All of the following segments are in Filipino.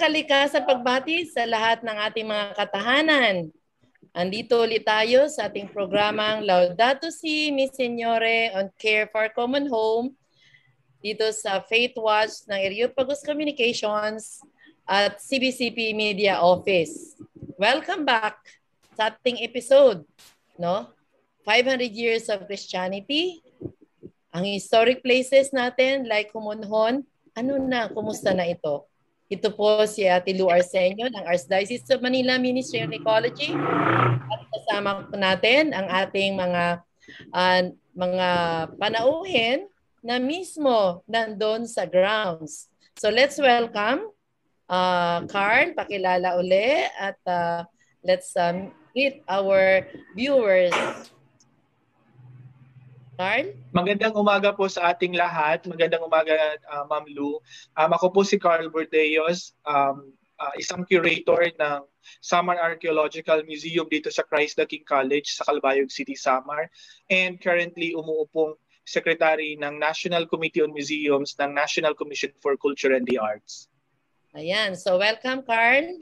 kalikasan pagbati sa lahat ng ating mga katahanan. Andito ulit tayo sa ating programang Laudato Si, Mi Signore on Care for Common Home dito sa Faith Watch ng Areopagus Communications at CBCP Media Office. Welcome back sa ating episode, no? 500 years of Christianity. Ang historic places natin like Kumunhon, ano na, kumusta na ito? Ito po si Ate Lou Arsenio ng Archdiocese of Manila Ministry of Ecology. At kasama po natin ang ating mga uh, mga panauhin na mismo nandun sa grounds. So let's welcome uh, Carl, pakilala uli at uh, let's um, meet our viewers Carl? Magandang umaga po sa ating lahat. Magandang umaga, uh, Ma'am Lou. Um, ako po si Carl Bordeos, um, uh, isang curator ng Samar Archaeological Museum dito sa Christ the King College sa Calbayog City, Samar. And currently umuupong Secretary ng National Committee on Museums ng National Commission for Culture and the Arts. Ayan. So welcome, Carl.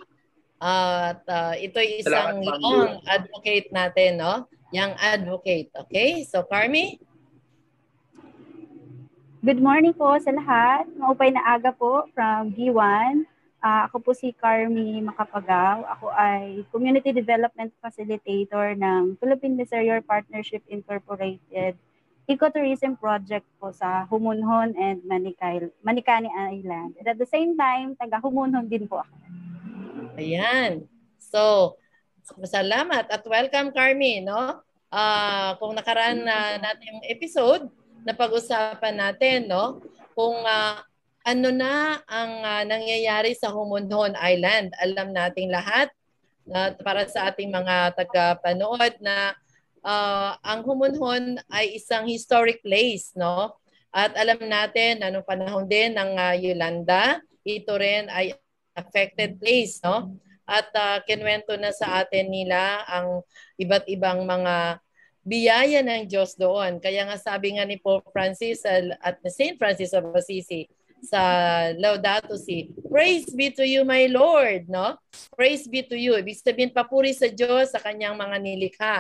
Uh, at uh, ito isang young advocate natin, no? Young advocate. Okay? So, Carmi? Good morning po sa lahat. Maupay na aga po from G1. Uh, ah, ako po si Carmi Makapagaw. Ako ay Community Development Facilitator ng Philippine Miserior Partnership Incorporated Ecotourism Project po sa Humunhon and Manikay, Manikani Island. And at the same time, taga Humunhon din po ako. Ayan. So, salamat at welcome Carmi, no? Uh, kung nakaraan na natin yung episode, na pag-usapan natin, no? Kung uh, ano na ang uh, nangyayari sa Humunhon Island. Alam nating lahat na para sa ating mga taga-panood na uh, ang Humunhon ay isang historic place, no? At alam natin na nung panahon din ng uh, Yolanda, ito rin ay affected place, no? At uh, kinwento na sa atin nila ang iba't ibang mga biyaya ng Diyos doon. Kaya nga sabi nga ni Pope Francis at St. Francis of Assisi sa Laudato Si, Praise be to you, my Lord. No? Praise be to you. Ibig sabihin, papuri sa Diyos sa kanyang mga nilikha.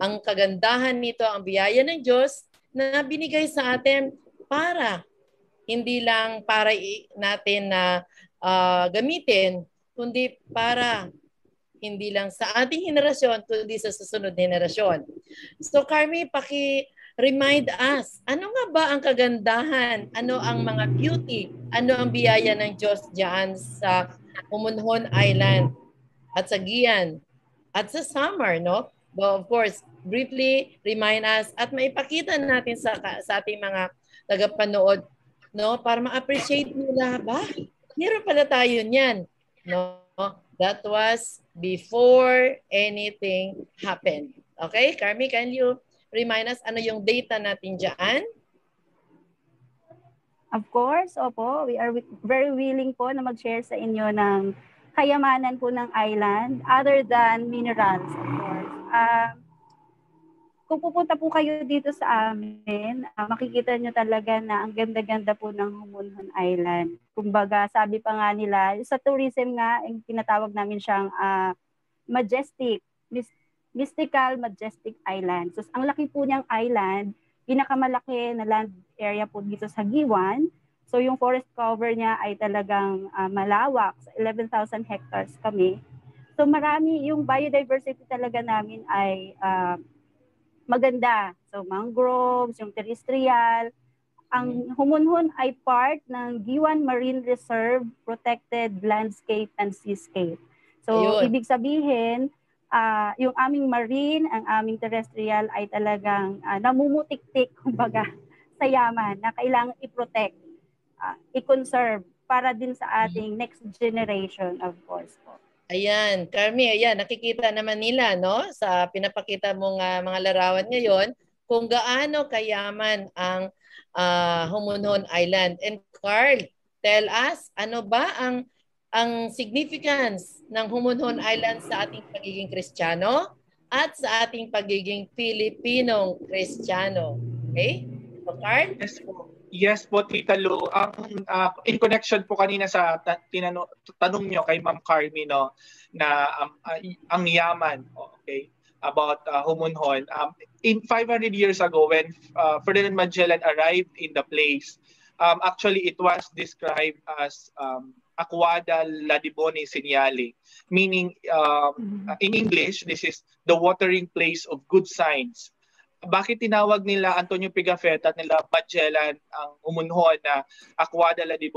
Ang kagandahan nito, ang biyaya ng Diyos na binigay sa atin para hindi lang para natin na uh, gamitin, kundi para hindi lang sa ating henerasyon, kundi sa susunod na henerasyon. So Carmi, paki-remind us, ano nga ba ang kagandahan? Ano ang mga beauty? Ano ang biyaya ng Diyos diyan sa Umunhon Island at sa Gian at sa summer, no? But of course, briefly remind us at maipakita natin sa, sa ating mga tagapanood, no? Para ma-appreciate nila ba? Meron pala tayo niyan, no? That was before anything happened. Okay, Carmi, can you remind us ano yung data natin dyan? Of course, opo. We are very willing po na mag-share sa inyo ng kayamanan po ng island other than minerals, of course. Uh, kung pupunta po kayo dito sa amin, uh, makikita nyo talaga na ang ganda-ganda po ng Humunhon Island. Kumbaga, sabi pa nga nila, sa tourism nga, yung tinatawag namin siyang uh, majestic, mystical majestic island. So, ang laki po niyang island, pinakamalaki na land area po dito sa Giwan. So, yung forest cover niya ay talagang uh, malawak. So, 11,000 hectares kami. So, marami, yung biodiversity talaga namin ay uh, maganda. So mangroves, yung terrestrial. Ang Humunhun ay part ng Giwan Marine Reserve Protected Landscape and Seascape. So Ayun. ibig sabihin, uh, yung aming marine, ang aming terrestrial ay talagang uh, namumutik-tik, kumbaga, sa yaman na kailangang i-protect, uh, i-conserve para din sa ating next generation, of course po. Ayan, Carmi, ayan, nakikita naman nila, no, sa pinapakita mong uh, mga larawan ngayon, kung gaano kayaman ang uh, Humunhon Island. And Carl, tell us, ano ba ang ang significance ng Humunhon Island sa ating pagiging Kristiyano at sa ating pagiging Pilipinong Kristiyano. Okay? So, Carl? Yes po. Yes po, Tita Lu. Ang, uh, in connection po kanina sa ta- tinano- tanong nyo kay Ma'am Carmi, no, na um, uh, ang yaman, okay, about uh, Humunhon. Um, in 500 years ago, when uh, Ferdinand Magellan arrived in the place, um, actually it was described as um, Aquada Ladibone Senyale, meaning um, mm-hmm. in English, this is the watering place of good signs bakit tinawag nila Antonio Pigafetta at nila Magellan ang umunhon na Aquada la di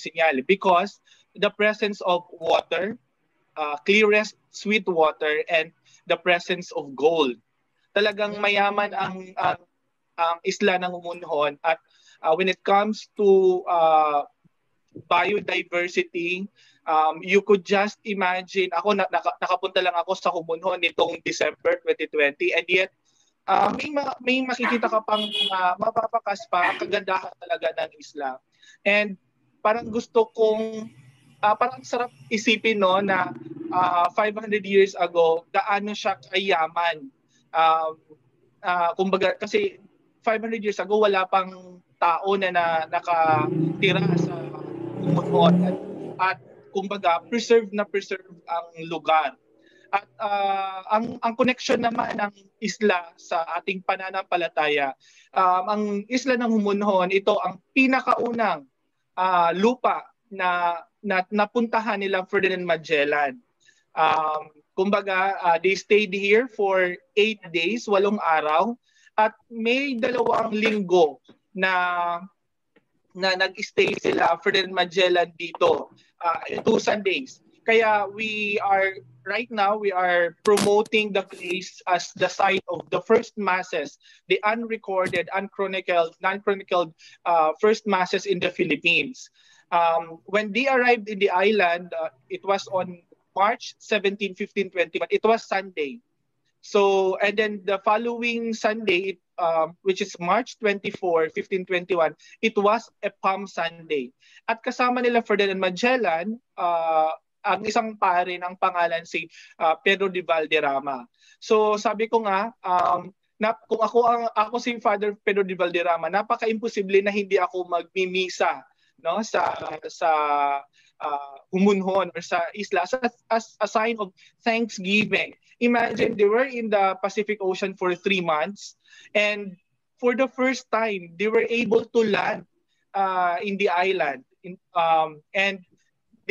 Señale? Because the presence of water, uh, clearest sweet water, and the presence of gold. Talagang mayaman ang, ang, ang isla ng umunhon at uh, when it comes to uh, biodiversity, um, you could just imagine, ako na, naka, nakapunta lang ako sa Humunhon nitong December 2020 and yet uh, may, ma- may makikita ka pang uh, mapapakas pa ang kagandahan talaga ng isla. And parang gusto kong uh, parang sarap isipin no na uh, 500 years ago gaano siya kayaman. Um, uh, kumbaga kasi 500 years ago wala pang tao na, na nakatira sa umuton at, at kumbaga preserve na preserve ang lugar. At uh, ang ang connection naman ng isla sa ating pananampalataya, um, ang isla ng Humunhon, ito ang pinakaunang uh, lupa na, na napuntahan nila Ferdinand Magellan. Um, kumbaga, uh, they stayed here for eight days, walong araw, at may dalawang linggo na na nag-stay sila Ferdinand Magellan dito, uh, two Sundays. Kaya we are right now we are promoting the place as the site of the first masses, the unrecorded, unchronicled, non-chronicled uh, first masses in the Philippines. Um, when they arrived in the island, uh, it was on March 17, 15, 21. It was Sunday. So, and then the following Sunday, um, which is March 24, 1521, it was a Palm Sunday. At kasama nila Ferdinand Magellan, uh, ang isang pare ng pangalan si uh, Pedro de Valderrama. So sabi ko nga um, na kung ako ang ako si Father Pedro de Valderrama, napaka-imposible na hindi ako magmimisa no sa sa uh, humunhon or sa isla as, as a sign of thanksgiving. Imagine they were in the Pacific Ocean for three months and for the first time they were able to land uh, in the island in, um, and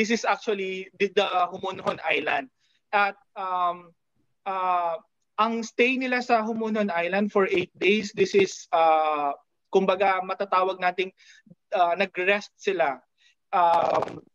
this is actually the, the Humunhon Island. At um, uh, ang stay nila sa Humunon Island for 8 days, this is, uh, kumbaga matatawag nating uh, nag-rest sila. Um,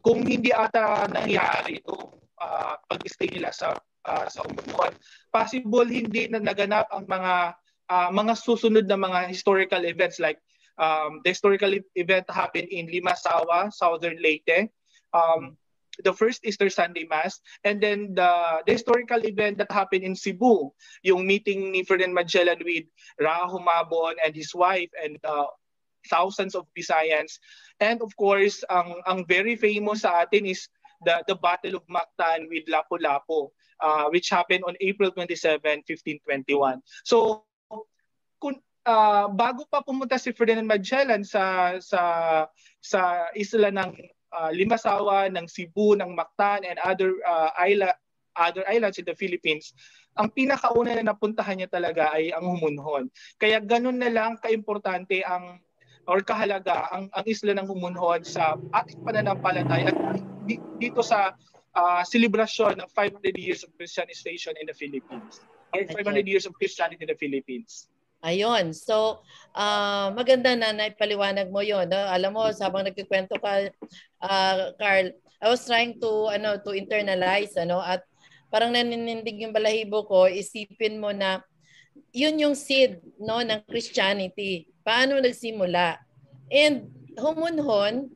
kung hindi ata nangyari ito, uh, pag-stay nila sa uh, sa Humunon, possible hindi na naganap ang mga uh, mga susunod na mga historical events like um, the historical event happened in Limasawa, Southern Leyte, um, the first Easter Sunday Mass, and then the, the historical event that happened in Cebu, yung meeting ni Ferdinand Magellan with Ra Humabon and his wife and uh, thousands of Bisayans. And of course, ang, ang very famous sa atin is the, the Battle of Mactan with Lapu-Lapu, uh, which happened on April 27, 1521. So, kung, uh, bago pa pumunta si Ferdinand Magellan sa sa sa isla ng uh, Limasawa, ng Cebu, ng Mactan, and other uh, isla, other islands in the Philippines, ang pinakauna na napuntahan niya talaga ay ang Humunhon. Kaya ganun na lang kaimportante ang or kahalaga ang, ang isla ng Humunhon sa ating pananampalataya at dito sa uh, celebration ng 500 years of Christianization in the Philippines or 500 years of Christianity in the Philippines. Ayun. So, uh, maganda na naipaliwanag mo yon. No? Alam mo, sabang nagkikwento ka, uh, Carl, I was trying to ano to internalize ano at parang naninindig yung balahibo ko isipin mo na yun yung seed no ng Christianity paano nagsimula and humunhon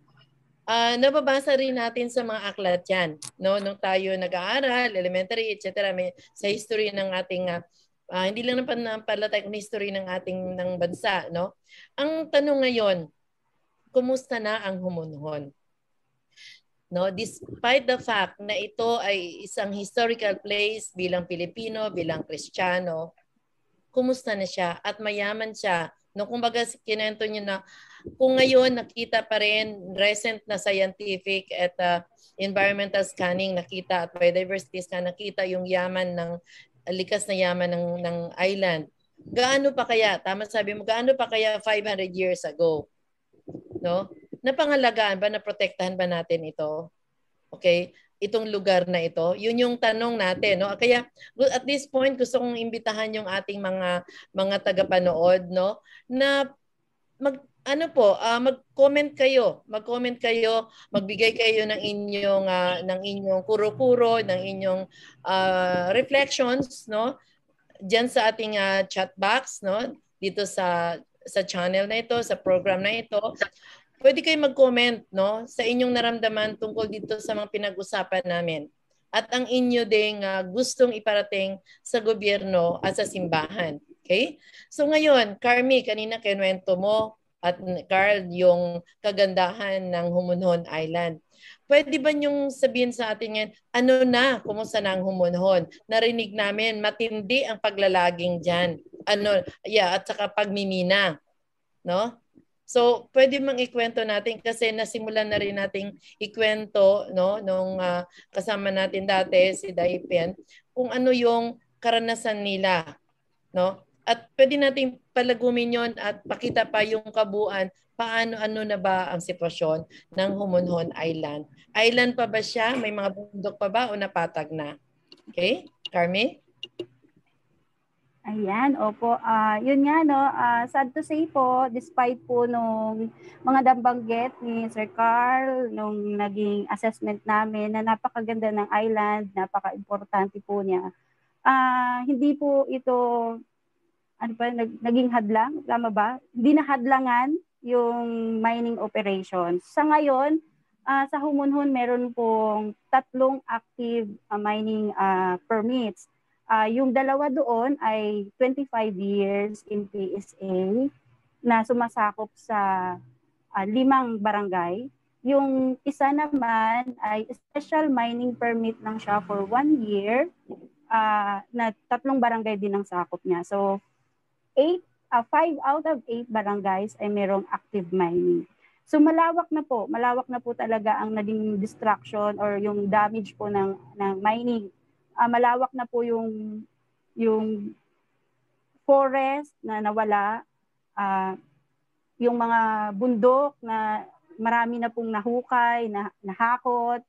uh, nababasa rin natin sa mga aklat yan no nung tayo nag-aaral elementary etc may sa history ng ating uh, uh, hindi lang naman palatay kung history ng ating ng bansa, no? Ang tanong ngayon, kumusta na ang humunhon? No, despite the fact na ito ay isang historical place bilang Pilipino, bilang Kristiyano, kumusta na siya at mayaman siya No, kumbaga kinento niyo na kung ngayon nakita pa rin recent na scientific at uh, environmental scanning nakita at biodiversity scan nakita yung yaman ng likas na yaman ng ng island. Gaano pa kaya? Tama sabi mo, gaano pa kaya 500 years ago? No? Napangalagaan ba na protektahan ba natin ito? Okay? itong lugar na ito? Yun yung tanong natin, no? Kaya at this point gusto kong imbitahan yung ating mga mga tagapanood, no, na mag ano po, uh, mag-comment kayo, mag-comment kayo, magbigay kayo ng inyong uh, ng inyong kuro-kuro, ng inyong uh, reflections, no? Diyan sa ating uh, chat box, no? Dito sa sa channel na ito, sa program na ito pwede kayo mag-comment no, sa inyong naramdaman tungkol dito sa mga pinag-usapan namin. At ang inyo ding uh, gustong iparating sa gobyerno at sa simbahan. Okay? So ngayon, Carmi, kanina kinuwento mo at Carl yung kagandahan ng Humunhon Island. Pwede ba niyong sabihin sa atin ngayon, ano na, kumusta na ang Humunhon? Narinig namin, matindi ang paglalaging dyan. Ano, yeah, at saka pagmimina. No? So, pwede mang ikwento natin kasi nasimulan na rin nating ikwento no nung uh, kasama natin dati si Daipen kung ano yung karanasan nila, no? At pwede nating palagumin 'yon at pakita pa yung kabuuan paano ano na ba ang sitwasyon ng Humunhon Island. Island pa ba siya? May mga bundok pa ba o napatag na? Okay? Carmi? Ayan, opo. Uh, yun nga, no, uh, sad to say po, despite po nung mga dambanggit ni Sir Carl, nung naging assessment namin na napakaganda ng island, napaka-importante po niya, uh, hindi po ito, ano pa, nag, naging hadlang, tama ba? Hindi na hadlangan yung mining operations. Sa ngayon, uh, sa Humunhun, meron pong tatlong active uh, mining uh, permits Uh, yung dalawa doon ay 25 years in PSA na sumasakop sa uh, limang barangay. Yung isa naman ay special mining permit lang siya for one year uh, na tatlong barangay din ang sakop niya. So, eight, uh, five out of eight barangays ay merong active mining. So malawak na po, malawak na po talaga ang naging destruction or yung damage po ng ng mining uh, malawak na po yung yung forest na nawala, uh, yung mga bundok na marami na pong nahukay, na, nahakot.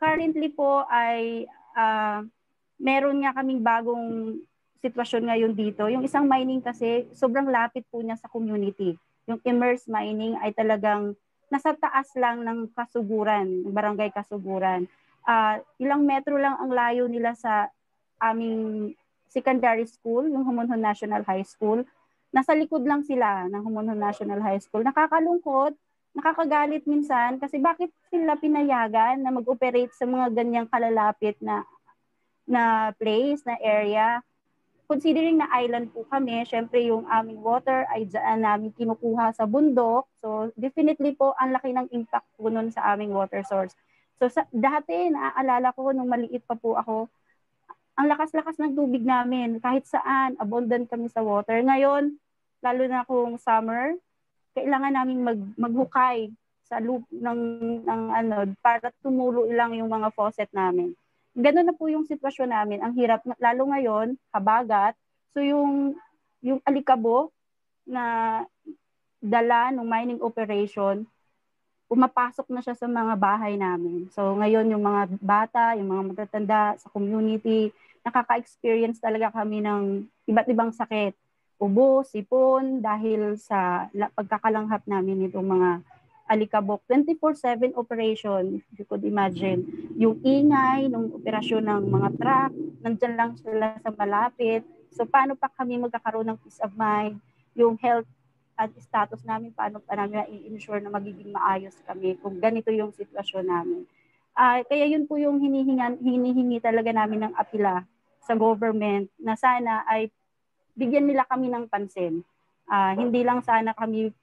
Currently po ay uh, meron nga kaming bagong sitwasyon ngayon dito. Yung isang mining kasi sobrang lapit po niya sa community. Yung immerse mining ay talagang nasa taas lang ng kasuguran, barangay kasuguran. Uh, ilang metro lang ang layo nila sa aming secondary school, yung Humunhon National High School. Nasa likod lang sila ng Humunhon National High School. Nakakalungkot, nakakagalit minsan kasi bakit sila pinayagan na mag-operate sa mga ganyang kalalapit na na place, na area. Considering na island po kami, syempre yung aming water ay dyan namin kinukuha sa bundok. So definitely po ang laki ng impact po nun sa aming water source. So sa, dati naaalala ko nung maliit pa po ako, ang lakas-lakas ng tubig namin. Kahit saan, abundant kami sa water. Ngayon, lalo na kung summer, kailangan namin mag, maghukay sa loop ng, ng ano, para tumulo lang yung mga faucet namin. Ganun na po yung sitwasyon namin. Ang hirap, lalo ngayon, habagat. So yung, yung alikabo na dala ng mining operation, pumapasok na siya sa mga bahay namin. So ngayon yung mga bata, yung mga matatanda sa community, nakaka-experience talaga kami ng iba't ibang sakit. Ubo, sipon, dahil sa pagkakalanghap namin nitong mga alikabok. 24-7 operation, you could imagine. Yung ingay ng operasyon ng mga truck, nandyan lang sila sa malapit. So paano pa kami magkakaroon ng peace of mind? Yung health at status namin, paano pa namin i-ensure na magiging maayos kami kung ganito yung sitwasyon namin. Uh, kaya yun po yung hinihingan, hinihingi talaga namin ng apila sa government na sana ay bigyan nila kami ng pansin. Uh, hindi lang sana kami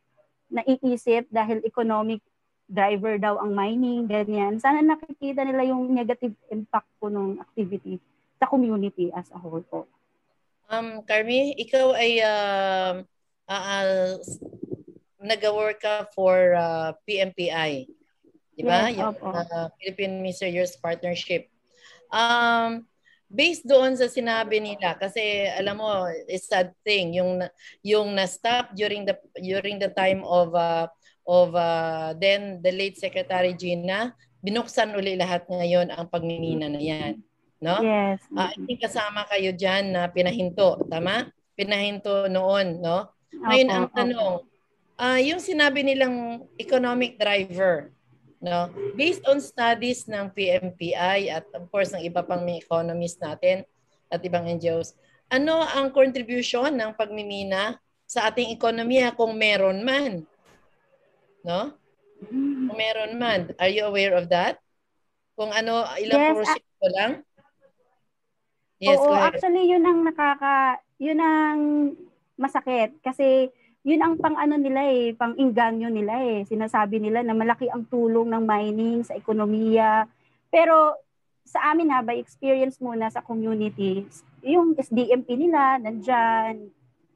naiisip dahil economic driver daw ang mining, ganyan. Sana nakikita nila yung negative impact po ng activity sa community as a whole po. Um, Carmi, ikaw ay uh, uh, nag-work ka for uh, PMPI. Di ba? Yes, yung uh, Philippine Ministerials Partnership. Um, based doon sa sinabi nila. Kasi alam mo it's sad thing. Yung yung na stop during the during the time of uh, of uh, then the late secretary Gina binuksan uli lahat ngayon ang pagmimina na yan no? Yes. Ah, I think kasama kayo diyan na pinahinto tama? Pinahinto noon no? Ngayon Opo, ang tanong ah yung sinabi nilang economic driver no? Based on studies ng PMPI at of course ng iba pang mga economists natin at ibang NGOs ano ang contribution ng pagmimina sa ating ekonomiya kung meron man? No? Kung meron man. Are you aware of that? Kung ano ilang Yes, porsyento lang? Yes Oo, actually yun ang nakaka yun ang masakit kasi yun ang pang ano nila eh, pang inganyo nila eh. Sinasabi nila na malaki ang tulong ng mining sa ekonomiya. Pero sa amin ha, by experience muna sa community, yung SDMP nila, nandyan.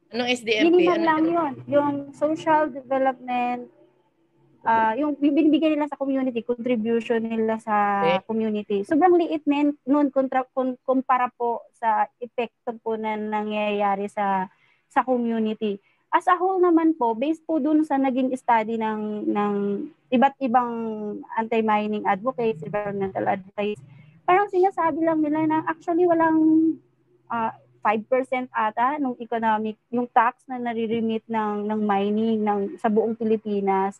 anong SDMP Minimal ano lang yun. Yung social development, ah yung binibigay nila sa community, contribution nila sa Okay. community. Sobrang liit men, noon kontra, kun, kumpara po sa epekto po na nangyayari sa sa community. As a whole naman po, based po dun sa naging study ng ng iba't ibang anti-mining advocates, environmental advocates, parang sinasabi lang nila na actually walang ah, 5% ata nung economic, yung tax na nare-remit ng, ng mining ng, sa buong Pilipinas.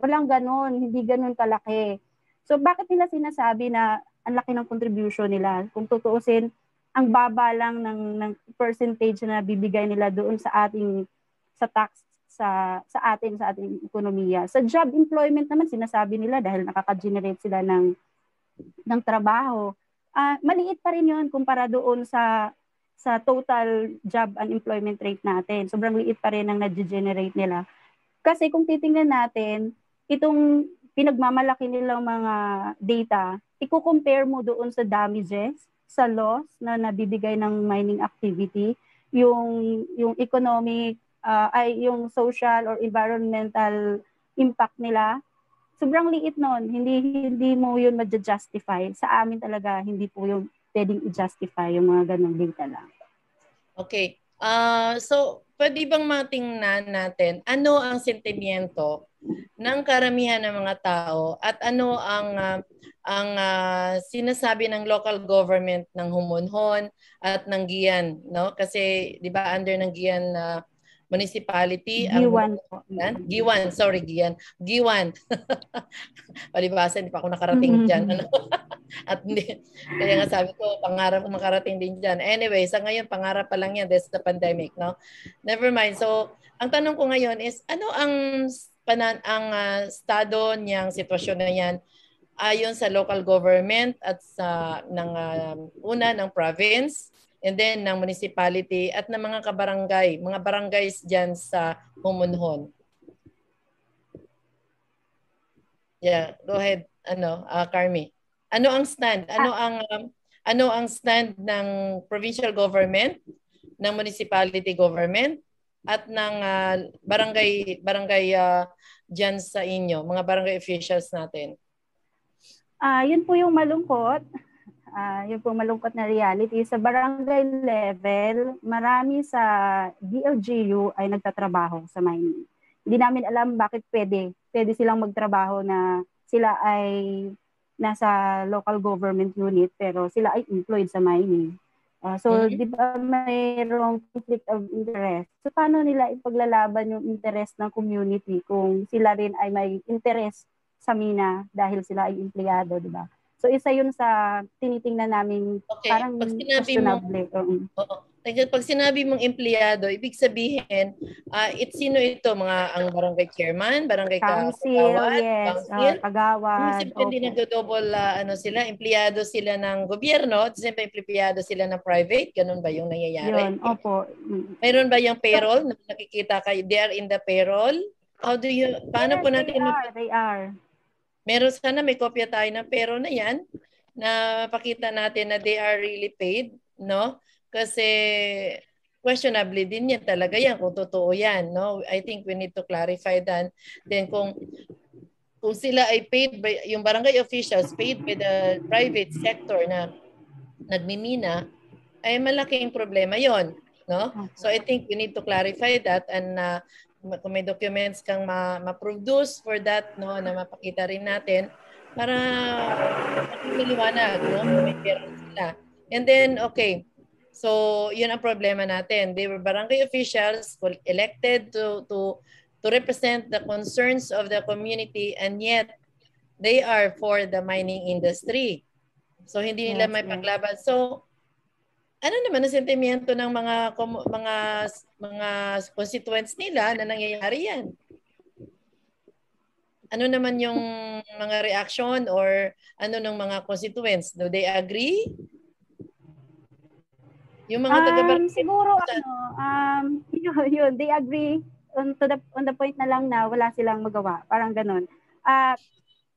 Walang ganon, hindi ganon kalaki. So bakit nila sinasabi na ang laki ng contribution nila? Kung tutuusin, ang baba lang ng, ng percentage na bibigay nila doon sa ating sa tax sa sa atin sa ating ekonomiya. Sa job employment naman sinasabi nila dahil nakaka-generate sila ng ng trabaho. Ah, maliit pa rin 'yon kumpara doon sa sa total job unemployment rate natin. Sobrang liit pa rin ang na-generate nila. Kasi kung titingnan natin, itong pinagmamalaki nilang mga data, i-compare mo doon sa damages, sa loss na nabibigay ng mining activity, yung yung economic ah, ay yung social or environmental impact nila sobrang liit noon hindi hindi mo yun ma-justify sa amin talaga hindi po yung pwedeng i-justify yung mga ganong data lang Okay. Ah, so pwede bang matingnan natin ano ang sentimiento ng karamihan ng mga tao at ano ang ah, ang ah, sinasabi ng local government ng Humonhon at ng Gian, no? Kasi 'di ba under ng Gian na municipality ang G1 po Yan? Giwan, sorry, Gian. Giwan. Palibasa, hindi pa ako nakarating dyan. Ano? At hindi, kaya nga sabi ko, pangarap ko makarating din dyan. Anyway, sa ngayon, pangarap pa lang yan. There's the pandemic, no? Never mind. So, ang tanong ko ngayon is, ano ang panan ang ah, estado niyang sitwasyon na yan ayon sa local government at sa ng ah, una ng province and then ng municipality at ng mga kabarangay, mga barangays diyan sa Humunhon. Yeah, go ahead. Ano, ah Carmi. Ano ang stand? Ano ang um, ano ang stand ng provincial government, ng municipality government at ng ah, barangay barangay ah, diyan sa inyo, mga barangay officials natin? Ah, yun po yung malungkot. Ah, yun po malungkot na reality. Sa barangay level, marami sa DLGU ay nagtatrabaho sa mining. Hindi namin alam bakit pwede. Pwede silang magtrabaho na sila ay nasa local government unit pero sila ay employed sa mining. Ah, so, Mhm. di ba mayroong conflict of interest? So, paano nila ipaglalaban yung interest ng community kung sila rin ay may interest sa mina dahil sila ay empleyado, di ba? So isa yun sa tinitingnan namin Okay, parang pag sinabi mo questionable. Oo. Teka, Pag sinabi mong empleyado, ibig sabihin, ah it sino ito? Mga ang barangay chairman, barangay Council, kagawad, yes, council? uh, kagawad. Ibig sabihin, hindi nagdo-double ah, ano sila, empleyado sila ng gobyerno, at siyempre empleyado sila ng private, ganun ba yung nangyayari? Yun, opo. Mayroon ba yung payroll na nakikita kayo? They are in the payroll? How do you, paano Yes, po natin, They are, they are. Meron sana may kopya tayo ng payroll na yan, na pakita natin na they are really paid, no? Kasi questionably din yan talaga yan kung totoo yan no? I think we need to clarify that. Then kung kung sila ay paid by yung barangay officials paid by the private sector na nagmimina ay malaking problema yon no? So I think we need to clarify that and uh, kung may documents kang ma- ma-produce for that no na mapakita rin natin para maliwanag no may pera sila and then okay So, yun ang problema natin. They were barangay officials elected to to to represent the concerns of the community and yet they are for the mining industry. So hindi nila may paglaban. So ano naman ang sentimiento ng mga mga mga constituents nila na nangyayari yan? Ano naman yung mga reaction or ano ng mga constituents? Do they agree? Yung mga um, siguro ano, um yun, yun, they agree on to the on the point na lang na wala silang magawa, parang ganun. Uh,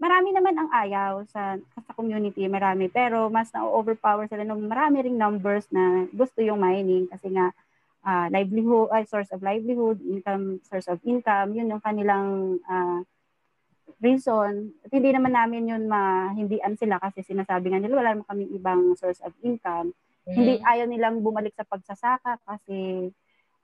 marami naman ang ayaw sa sa community, marami, pero mas na-overpower sila ng marami ring numbers na gusto yung mining kasi nga uh, livelihood, uh, source of livelihood, income, source of income, yun yung kanilang uh, reason. At hindi naman namin yun mahindian sila kasi sinasabi nga nila wala naman kaming ibang source of income. Mm-hmm. Hindi ayaw nilang bumalik sa pagsasaka kasi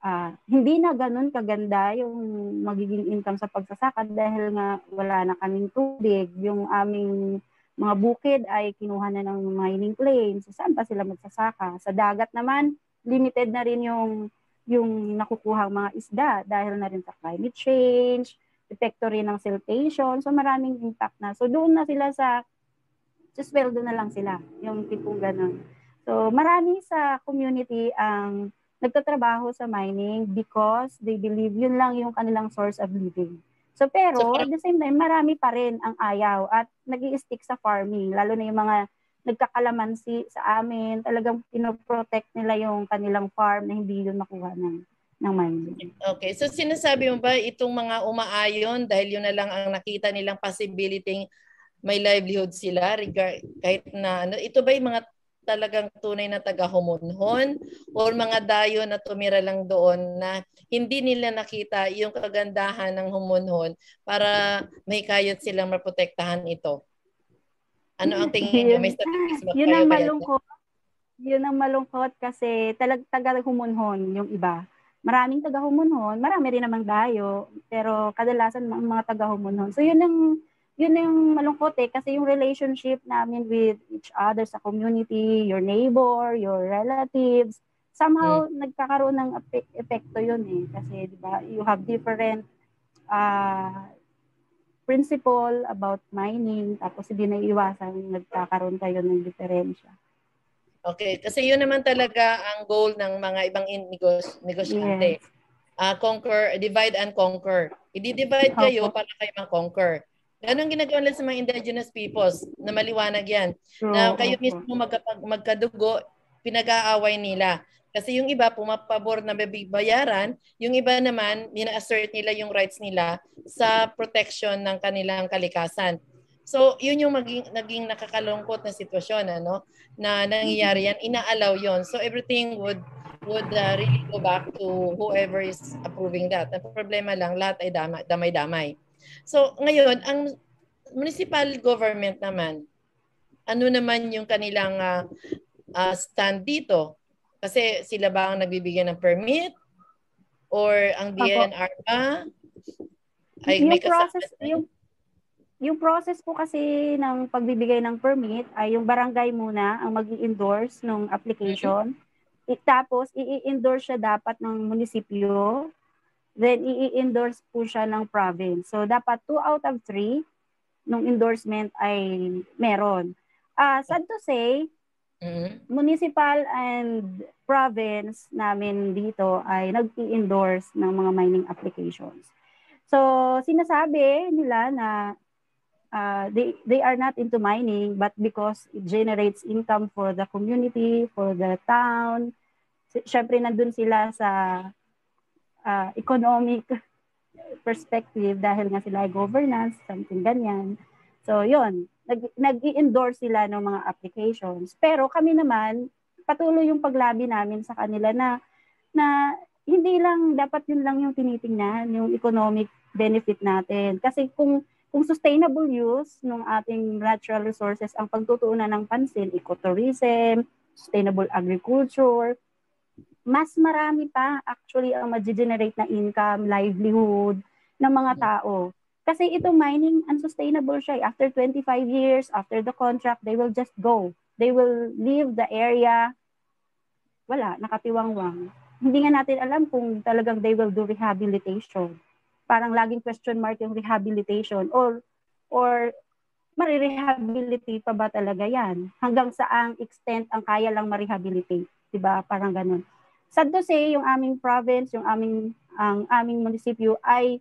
uh, hindi na ganun kaganda yung magiging income sa pagsasaka dahil nga wala na kaming tubig. Yung aming mga bukid ay kinuha na ng mining claims. Saan pa sila magsasaka? Sa dagat naman, limited na rin yung yung nakukuhang mga isda dahil na rin sa climate change, epekto rin ng siltation. So maraming impact na. So doon na sila sa, sa sweldo na lang sila. Yung tipong ganun. So marami sa community ang nagtatrabaho sa mining because they believe yun lang yung kanilang source of living. So pero so, at the same time, marami pa rin ang ayaw at nag stick sa farming, lalo na yung mga nagkakalamansi sa amin, talagang pinoprotect nila yung kanilang farm na hindi yun makuha ng ng mining. Okay. So sinasabi mo ba itong mga umaayon dahil yun na lang ang nakita nilang possibility may livelihood sila regard kahit na ano ito ba yung mga talagang tunay na taga-humunhon or mga dayo na tumira lang doon na hindi nila nakita yung kagandahan ng humunhon para may kayot silang maprotektahan ito? Ano ang tingin niyo? May statistics ba Yun ang malungkot. Yun ang malungkot kasi talag taga-humunhon yung iba. Maraming taga-humunhon, marami rin namang dayo, pero kadalasan mga taga-humunhon. So yun ang yun yung malungkot eh kasi yung relationship namin with each other sa community, your neighbor, your relatives, somehow mm. nagkakaroon ng epekto yun eh kasi di ba you have different uh, principle about mining tapos hindi na iwasan nagkakaroon kayo ng diferensya. Okay, kasi yun naman talaga ang goal ng mga ibang negos- negosyante. Yes. Uh, conquer, divide and conquer. I-divide kayo para kayo mang-conquer. Ganon ginagawa nila sa mga indigenous peoples na maliwanag yan. So, na kayo mismo magkapag, magkadugo, pinag-aaway nila. Kasi yung iba pumapabor na bayaran, yung iba naman nina-assert nila yung rights nila sa protection ng kanilang kalikasan. So, yun yung maging, naging nakakalungkot na sitwasyon ano, na nangyayari yan, inaalaw yon So, everything would would uh, really go back to whoever is approving that. Ang problema lang, lahat ay damay-damay. So ngayon, ang municipal government naman, ano naman yung kanilang uh, uh, stand dito? Kasi sila ba ang nagbibigay ng permit? Or ang DNR ba? Ay, yung may process, yung, yung process po kasi ng pagbibigay ng permit ay yung barangay muna ang mag endorse ng application. Mm-hmm. Tapos, i-endorse siya dapat ng munisipyo then i-endorse po siya ng province. So, dapat 2 out of 3 nung endorsement ay meron. Uh, sad to say, mm-hmm. municipal and province namin dito ay nag-endorse ng mga mining applications. So, sinasabi nila na uh, they, they are not into mining but because it generates income for the community, for the town, syempre nandun sila sa uh, economic perspective dahil nga sila ay governance, something ganyan. So, yun, nag, nag-i-endorse sila ng mga applications. Pero kami naman, patuloy yung paglabi namin sa kanila na na hindi lang dapat yun lang yung tinitingnan, yung economic benefit natin. Kasi kung kung sustainable use ng ating natural resources ang pagtutuunan ng pansin, ecotourism, sustainable agriculture, mas marami pa actually ang ma-generate na income, livelihood ng mga tao. Kasi ito mining, unsustainable siya. Eh. After 25 years, after the contract, they will just go. They will leave the area. Wala, nakatiwangwang. Hindi nga natin alam kung talagang they will do rehabilitation. Parang laging question mark yung rehabilitation or or marirehabilitate pa ba talaga yan? Hanggang saang extent ang kaya lang ma-rehabilitate? Diba? Parang ganun. Sad to say, yung aming province, yung aming, ang aming munisipyo ay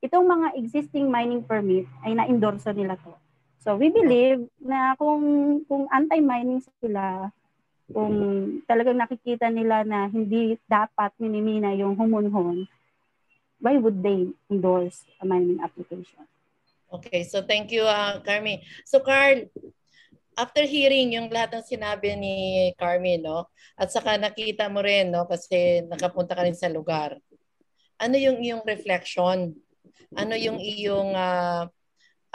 itong mga existing mining permit ay na-endorso nila to. So we believe na kung kung anti-mining sila, kung talagang nakikita nila na hindi dapat minimina yung humunhon, why would they endorse a mining application? Okay, so thank you, uh, Carmi. So Carl, after hearing yung lahat ng sinabi ni Carmi, no? At saka nakita mo rin, no? Kasi nakapunta ka rin sa lugar. Ano yung iyong reflection? Ano yung iyong uh,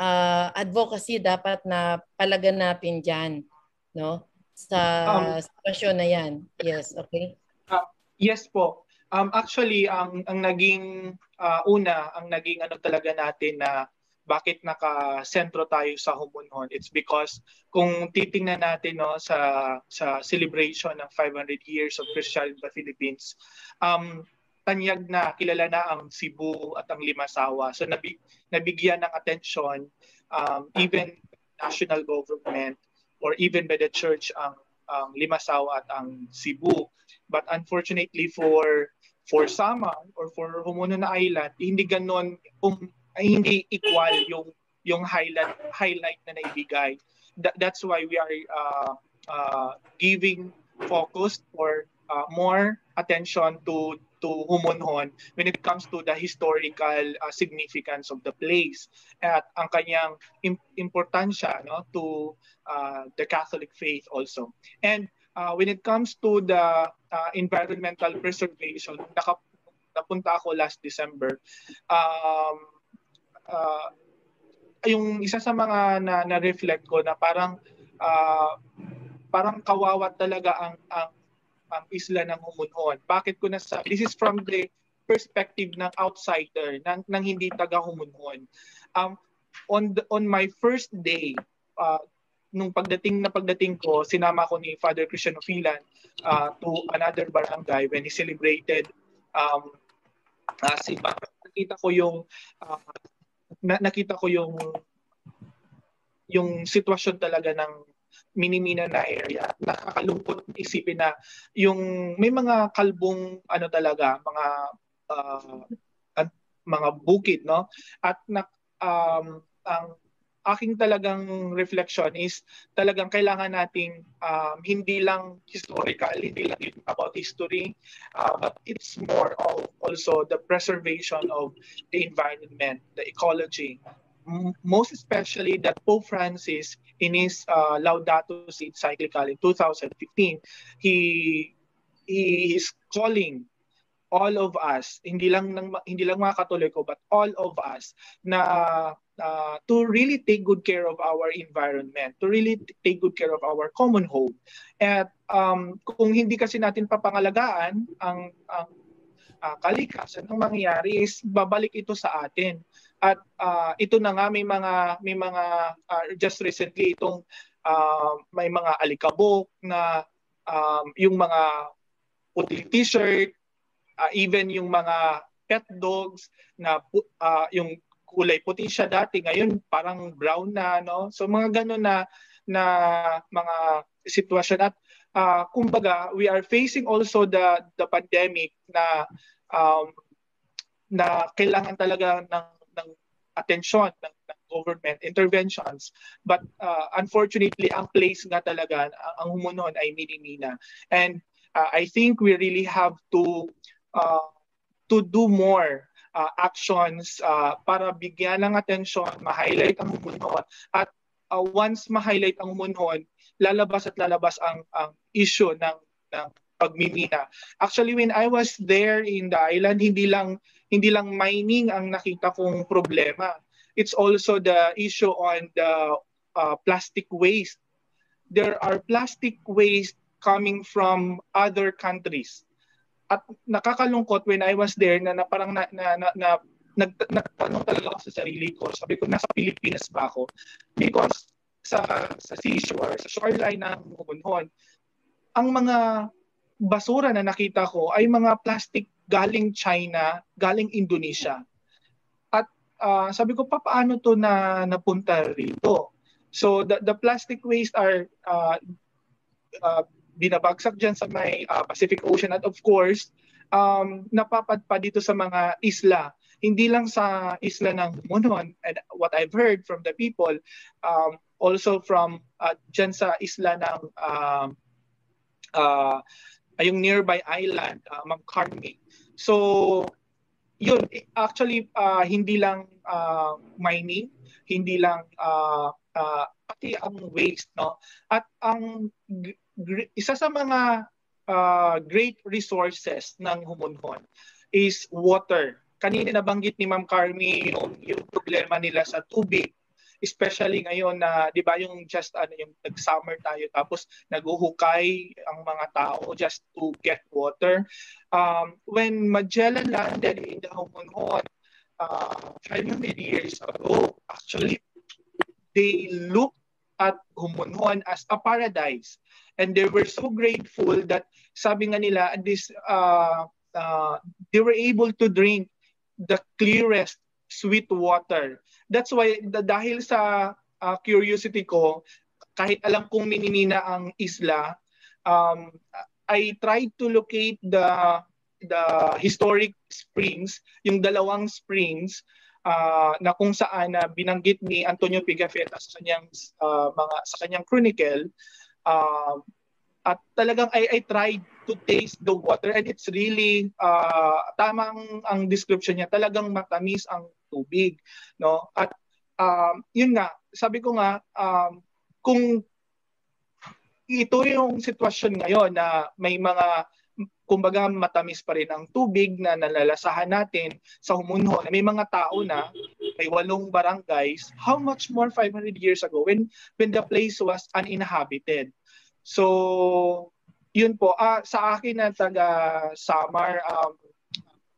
uh, advocacy dapat na palaganapin dyan, no? Sa um, sitwasyon na yan. Yes, okay? Uh, yes po. Um, actually, ang, ang naging uh, una, ang naging ano talaga natin na bakit naka-sentro tayo sa Humunhon. It's because kung titingnan natin no sa sa celebration ng 500 years of Christianity in the Philippines, um tanyag na kilala na ang Cebu at ang Limasawa. So nabig, nabigyan ng atensyon um, even national government or even by the church ang ang Limasawa at ang Cebu. But unfortunately for for Sama or for Humunon Island, hindi ganon um, ay hindi equal yung yung highlight highlight na naibigay. That, that's why we are uh, uh, giving focus or uh, more attention to to Humunhon when it comes to the historical uh, significance of the place at ang kanyang im- importansya no to uh, the Catholic faith also. And uh, when it comes to the uh, environmental preservation, naka, napunta ako last December. Um, uh, yung isa sa mga na, na-reflect ko na parang uh, parang kawawa talaga ang ang ang isla ng Humunhon. Bakit ko nasabi? This is from the perspective ng outsider, ng, ng hindi taga Humunhon. Um, on the, on my first day, uh, nung pagdating na pagdating ko, sinama ko ni Father Christian Ofilan uh, to another barangay when he celebrated um, uh, si Nakita ko yung uh, na, nakita ko yung yung sitwasyon talaga ng minimina na area. Nakakalungkot isipin na yung may mga kalbong ano talaga, mga uh, mga bukid no at na, um, ang aking talagang reflection is talagang kailangan nating um, hindi lang historical, hindi lang about history, uh, but it's more of also the preservation of the environment, the ecology. Most especially that Pope Francis in his uh, Laudato Si encyclical in 2015, he he is calling all of us, hindi lang ng hindi lang mga Katoliko but all of us na uh, to really take good care of our environment, to really take good care of our common home. At um, kung hindi kasi natin papangalagaan ang, ang uh, kalikasan, ang mangyayari is babalik ito sa atin. At uh, ito na nga may mga may mga uh, just recently itong uh, may mga alikabok na um, yung mga puting t-shirt, uh, even yung mga pet dogs na uh, yung kulay. Puti siya dati, ngayon parang brown na, no? So mga ganun na na mga sitwasyon. At uh, kumbaga we are facing also the the pandemic na um, na kailangan talaga ng ng atensyon ng, ng government interventions. But uh, unfortunately ang place nga talaga ang, humunon ay Minimina and uh, I think we really have to uh, to do more uh, actions uh, para bigyan ng atensyon, ma-highlight ang umunhon at uh, once ma-highlight ang umunhon, lalabas at lalabas ang ang issue ng ng pagmimina. Actually, when I was there in the island, hindi lang hindi lang mining ang nakita kong problema. It's also the issue on the uh, plastic waste. There are plastic waste coming from other countries. At nakakalungkot when I was there na, na parang na, na, na, na nag, nagtanong talaga ako sa sarili ko. Sabi ko, nasa Pilipinas ba ako? Because sa, sa seashore, sa shoreline ng Mumunhon, ang mga basura na nakita ko ay mga plastic galing China, galing Indonesia. At uh, sabi ko, paano to na napunta rito? So the, the plastic waste are uh, uh, binabagsak dyan sa may uh, Pacific Ocean. At of course, um, napapadpa dito sa mga isla. Hindi lang sa isla ng Monon and what I've heard from the people um, also from uh, dyan sa isla ng uh, uh, yung nearby island uh, Mangkarmi so yun actually uh, hindi lang uh, mining hindi lang uh, uh, pati ang waste no? At ang isa sa mga uh, great resources ng Humunhon is water. Kanina nabanggit ni Ma'am Carmi yung, yung problema nila sa tubig especially ngayon na 'di ba yung just ano yung nag-summer tayo tapos naguhukay ang mga tao just to get water. Um, when Magellan landed in the Homonhon uh, 500 years ago actually they looked at Homonhon as a paradise and they were so grateful that sabi nga nila this uh, uh, they were able to drink the clearest sweet water. That's why dahil sa uh, curiosity ko, kahit alam kong mininina ang isla, um, I tried to locate the the historic springs, yung dalawang springs uh, na kung saan na uh, binanggit ni Antonio Pigafetta sa kanyang uh, mga sa kanyang chronicle uh, at talagang I, I tried to taste the water and it's really uh, tamang ang description niya. Talagang matamis ang tubig no? At um, yun nga sabi ko nga um, kung ito yung sitwasyon ngayon na may mga kumbaga matamis pa rin ang tubig na nalalasahan natin sa humunho. Na may mga tao na may walong barangays how much more 500 years ago when when the place was uninhabited? So, yun po. Ah, sa akin na taga Samar, um,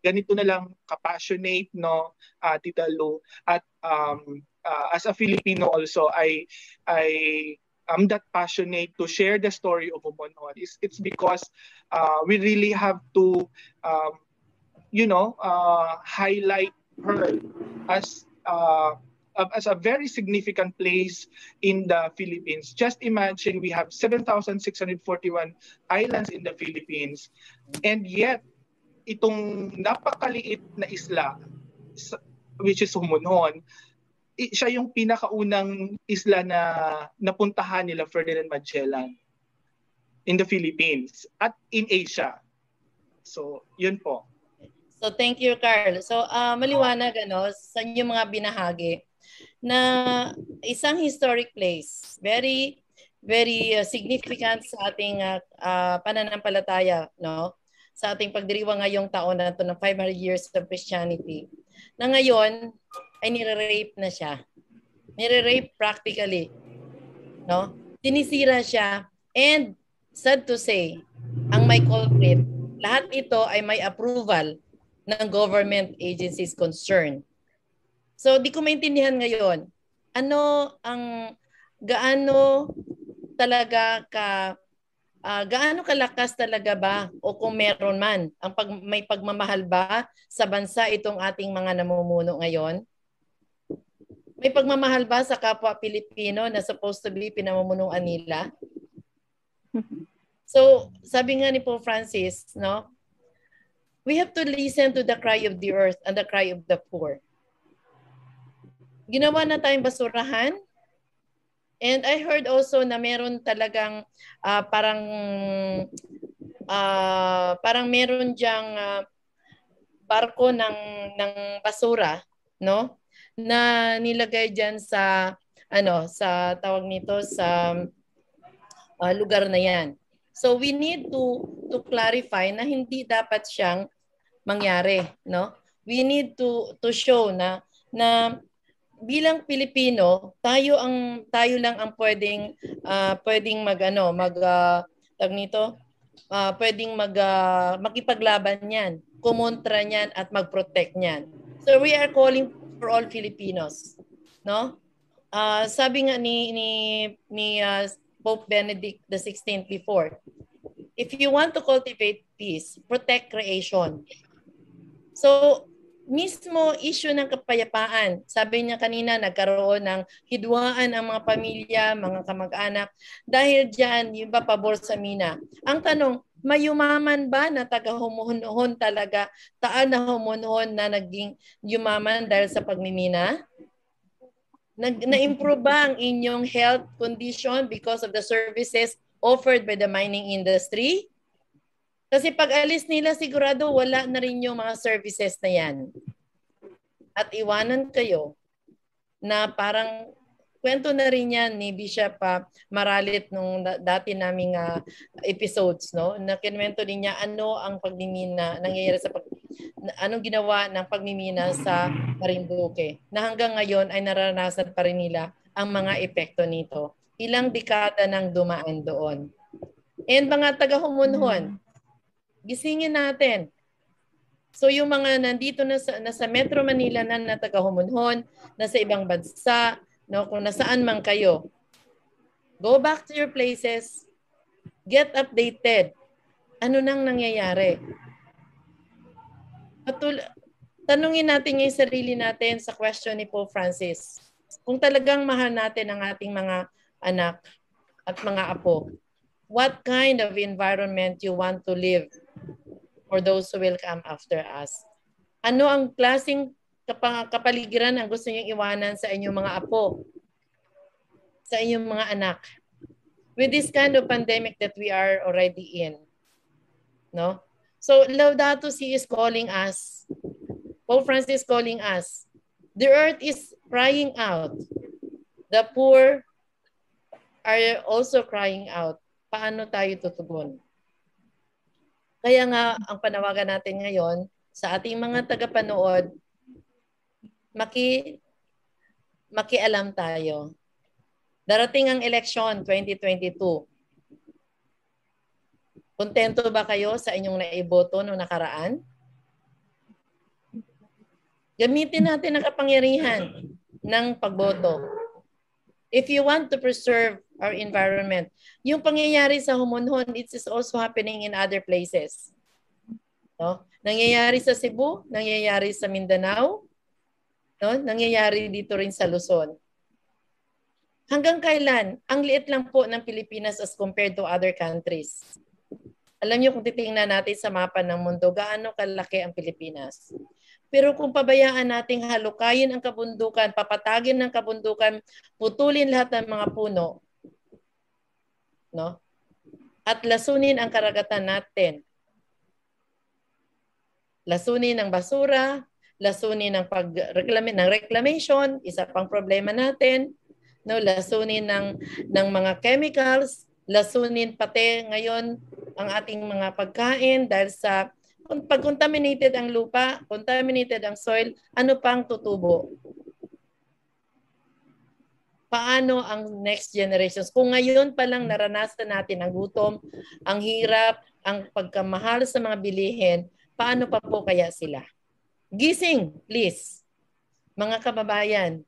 ganito na lang kapassionate no uh, Tita Lu. At um, uh, as a Filipino also I I am that passionate to share the story of Umonhon it's, it's because uh, we really have to um, you know uh, highlight her as uh, as a very significant place in the Philippines. Just imagine we have 7,641 islands in the Philippines and yet itong napakaliit na isla which is Humunhon, siya yung pinakaunang isla na napuntahan nila Ferdinand Magellan in the Philippines at in Asia. So, yun po. So, thank you, Carl. So, uh, maliwanag ano, sa inyong mga binahagi na isang historic place, very very uh, significant sa ating uh, uh, pananampalataya, no? Sa ating pagdiriwang ngayong taon na ito ng 500 years of Christianity. Na ngayon ay nire-rape na siya. Nire-rape practically. No? Tinisira siya and sad to say, ang may culprit, lahat ito ay may approval ng government agencies concerned. So di ko maintindihan ngayon, ano ang gaano talaga ka uh, gaano kalakas talaga ba o kung meron man ang pag, may pagmamahal ba sa bansa itong ating mga namumuno ngayon? May pagmamahal ba sa kapwa Pilipino na supposed to be pinamumunuan nila? So, sabi nga ni Pope Francis, no? We have to listen to the cry of the earth and the cry of the poor ginawa na tayong basurahan. And I heard also na meron talagang uh, parang uh, parang meron diyang uh, barko ng ng basura, no? Na nilagay diyan sa ano, sa tawag nito sa uh, lugar na 'yan. So we need to to clarify na hindi dapat siyang mangyari, no? We need to to show na na bilang Pilipino, tayo ang tayo lang ang pwedeng uh, pwedeng magano, mag uh, tag nito, uh, pwedeng mag uh, makipaglaban niyan, kumontra niyan at mag-protect niyan. So we are calling for all Filipinos, no? Uh, sabi nga ni ni ni uh, Pope Benedict XVI before, if you want to cultivate peace, protect creation. So, mismo issue ng kapayapaan. Sabi niya kanina, nagkaroon ng hidwaan ang mga pamilya, mga kamag-anak. Dahil dyan, yung ba pabor sa mina. Ang tanong, mayumaman ba na taga-humuhon talaga, taan na humuhon na naging yumaman dahil sa pagmimina? Nag, na-improve ba ang inyong health condition because of the services offered by the mining industry? Kasi pag alis nila, sigurado wala na rin yung mga services na yan. At iwanan kayo na parang kwento na rin yan ni Bishop uh, Maralit nung dati naming uh, episodes, no? Na kinwento din niya ano ang pagmimina nangyayari sa pag anong ginawa ng pagmimina sa Marinduque na hanggang ngayon ay naranasan pa rin nila ang mga epekto nito. Ilang dekada nang dumaan doon. And mga taga-humunhon, gisingin natin. So yung mga nandito na sa, nasa Metro Manila na, na taga-humunhon, nasa ibang bansa, no, kung nasaan man kayo, go back to your places, get updated. Ano nang nangyayari? Patul- tanungin natin yung sarili natin sa question ni Pope Francis. Kung talagang mahal natin ang ating mga anak at mga apo, what kind of environment you want to live for those who will come after us? Ano ang klaseng kapaligiran ang gusto niyong iwanan sa inyong mga apo? Sa inyong mga anak? With this kind of pandemic that we are already in, no? So Laudato Si is calling us. Pope Francis is calling us. The earth is crying out. The poor are also crying out. Paano tayo tutugon? Kaya nga, ang panawagan natin ngayon sa ating mga tagapanood, maki, makialam tayo. Darating ang eleksyon 2022. Kontento ba kayo sa inyong naiboto noong nakaraan? Gamitin natin ang kapangyarihan ng pagboto. If you want to preserve our environment, yung pangyayari sa Humonhon, it is also happening in other places. No? Nangyayari sa Cebu, nangyayari sa Mindanao, no? nangyayari dito rin sa Luzon. Hanggang kailan? Ang liit lang po ng Pilipinas as compared to other countries. Alam niyo kung titingnan natin sa mapa ng mundo, gaano kalaki ang Pilipinas. Pero kung pabayaan nating halukayin ang kabundukan, papatagin ng kabundukan, putulin lahat ng mga puno, no? At lasunin ang karagatan natin. Lasunin ang basura, lasunin ang pag ng reclamation, isa pang problema natin, no? Lasunin ng ng mga chemicals, lasunin pati ngayon ang ating mga pagkain dahil sa pag contaminated ang lupa, contaminated ang soil, ano pang tutubo? Paano ang next generations? Kung ngayon pa lang naranasan natin ang gutom, ang hirap, ang pagkamahal sa mga bilihin, paano pa po kaya sila? Gising, please. Mga kababayan,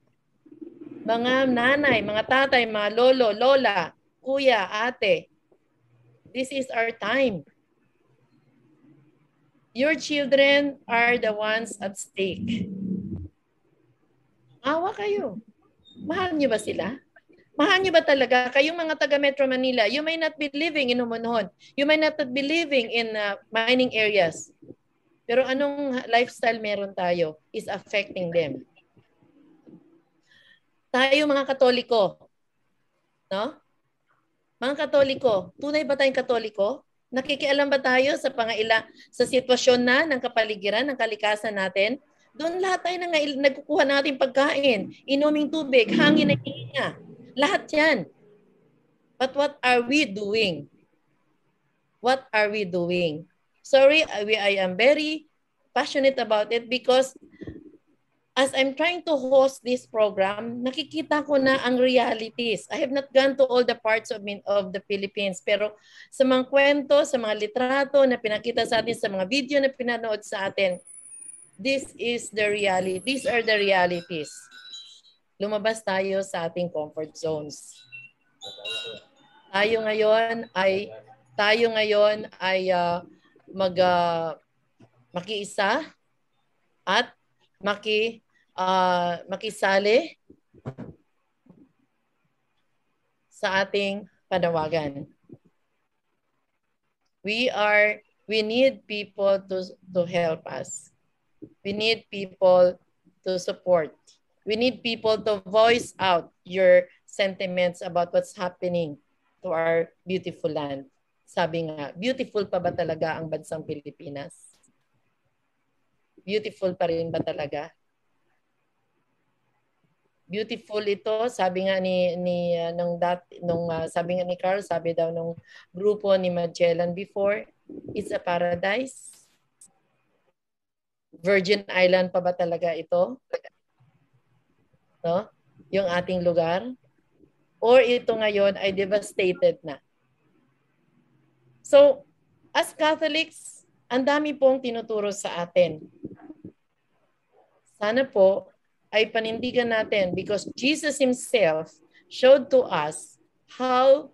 mga nanay, mga tatay, mga lolo, lola, kuya, ate, this is our time. Your children are the ones at stake. Awa kayo. Mahal niyo ba sila? Mahal niyo ba talaga? Kayong mga taga Metro Manila, you may not be living in Umunhon. You may not be living in uh, mining areas. Pero anong lifestyle meron tayo is affecting them. Tayo mga Katoliko, no? Mga Katoliko, tunay ba tayong Katoliko? Nakikialam ba tayo sa pangaila sa sitwasyon na ng kapaligiran, ng kalikasan natin? Doon lahat tayo nang nagkukuha natin pagkain, inuming tubig, hangin na hihinga. Lahat yan. But what are we doing? what are we doing? Sorry, I, I am very passionate about it because as I'm trying to host this program, nakikita ko na ang realities. I have not gone to all the parts of, of the Philippines, pero sa mga kwento, sa mga litrato na pinakita sa atin, sa mga video na pinanood sa atin, this is the reality. These are the realities. Lumabas tayo sa ating comfort zones. Tayo ngayon ay tayo ngayon ay uh, mag uh, makiisa at maki uh, makisali sa ating panawagan. We are we need people to to help us. We need people to support. We need people to voice out your sentiments about what's happening to our beautiful land. Sabi nga, beautiful pa ba talaga ang bansang Pilipinas? Beautiful pa rin ba talaga? beautiful ito sabi nga ni ni uh, nung dat nung uh, sabi nga ni Carl sabi daw nung grupo ni Magellan before it's a paradise. Virgin Island pa ba talaga ito? No? Yung ating lugar? Or ito ngayon ay devastated na so as Catholics ang dami pong tinuturo sa atin sana po ay panindigan natin because Jesus Himself showed to us how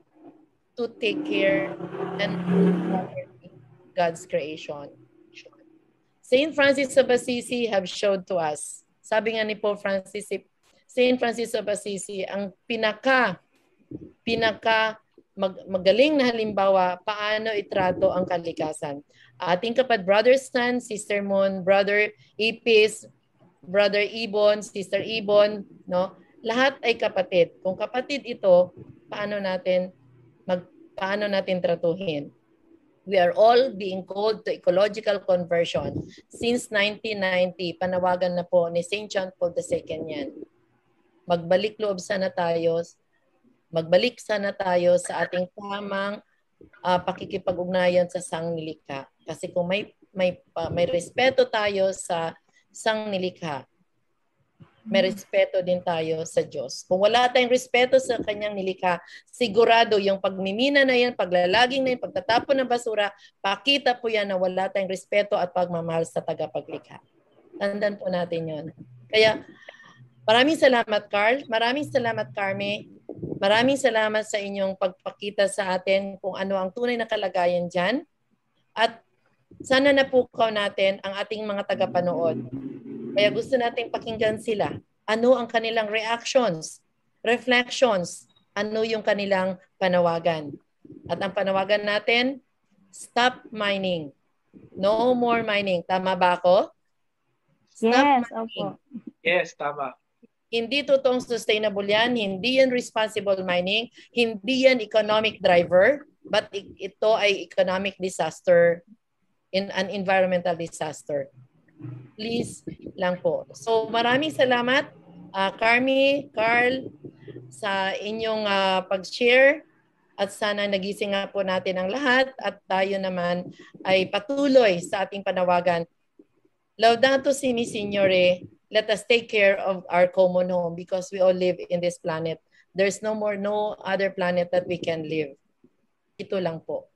to take care and God's creation. Saint Francis of Assisi have showed to us. Sabi nga ni Pope Francis, Saint Francis of Assisi, ang pinaka pinaka mag, magaling na halimbawa paano itrato ang kalikasan. Ating kapad Brother Stan, Sister Moon, Brother Ipis, Brother Ibon, Sister Ibon, no? Lahat ay kapatid. Kung kapatid ito, paano natin mag paano natin tratuhin? We are all being called to ecological conversion. Since 1990, panawagan na po ni St. John Paul II yan. Magbalik loob sana tayo, magbalik sana tayo sa ating tamang uh, pakikipag-ugnayan sa sangnilikha. Kasi kung may may uh, may respeto tayo sa sang nilikha. May respeto din tayo sa Diyos. Kung wala tayong respeto sa kanyang nilikha, sigurado yung pagmimina na yan, paglalaging na yan, pagtatapon ng basura, pakita po yan na wala tayong respeto at pagmamahal sa tagapaglikha. Tandaan po natin yon. Kaya maraming salamat Carl, maraming salamat Carme, maraming salamat sa inyong pagpakita sa atin kung ano ang tunay na kalagayan dyan. At sana napukaw natin ang ating mga tagapanood. Kaya gusto nating pakinggan sila. Ano ang kanilang reactions, reflections, ano yung kanilang panawagan. At ang panawagan natin, stop mining. No more mining. Tama ba ako? Stop yes, mining. Opo. Yes, tama. Hindi totoong sustainable yan. Hindi yan responsible mining. Hindi yan economic driver. But ito ay economic disaster in an environmental disaster. Please lang po. So maraming salamat uh, Carmi, Carl sa inyong uh, pag-share at sana nagising nga po natin ang lahat at tayo naman ay patuloy sa ating panawagan. Laudato si mi Signore, let us take care of our common home because we all live in this planet. There's no more, no other planet that we can live. Ito lang po.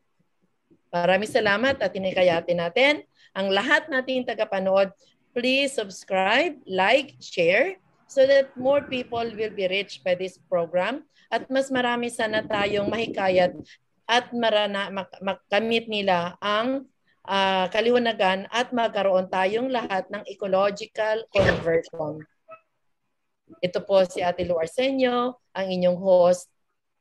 Maraming salamat at tinikayatin natin ang lahat nating tagapanood. Please subscribe, like, share so that more people will be reached by this program at mas marami sana tayong mahikayat at marana, mak- makamit nila ang uh, kaliwanagan at magkaroon tayong lahat ng ecological conversion. Ito po si Ate Lu Arsenio, ang inyong host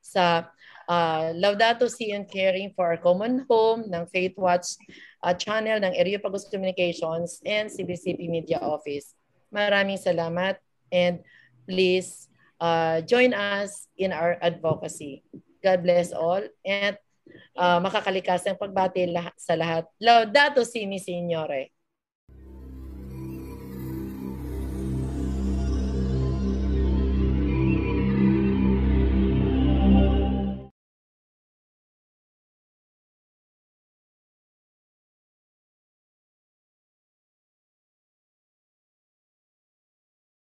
sa uh, Laudato Si and Caring for Our Common Home ng Faith Watch uh, channel ng Areopagos Communications and CBCP Media Office. Maraming salamat and please uh, join us in our advocacy. God bless all and uh, makakalikas ng pagbati lah- sa lahat. Laudato Si Mi Signore.